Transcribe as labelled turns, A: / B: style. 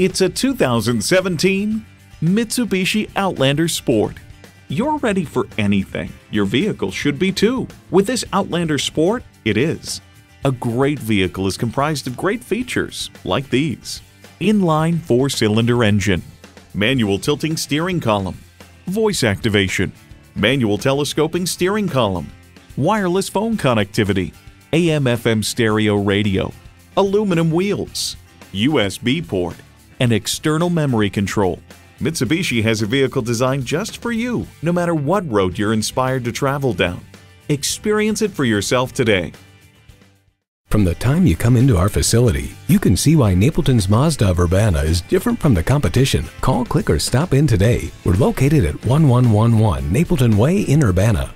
A: It's a 2017 Mitsubishi Outlander Sport. You're ready for anything. Your vehicle should be too. With this Outlander Sport, it is. A great vehicle is comprised of great features like these. Inline four-cylinder engine, manual tilting steering column, voice activation, manual telescoping steering column, wireless phone connectivity, AM FM stereo radio, aluminum wheels, USB port, and external memory control. Mitsubishi has a vehicle designed just for you, no matter what road you're inspired to travel down. Experience it for yourself today.
B: From the time you come into our facility, you can see why Napleton's Mazda of Urbana is different from the competition. Call, click, or stop in today. We're located at 1111 Napleton Way in Urbana.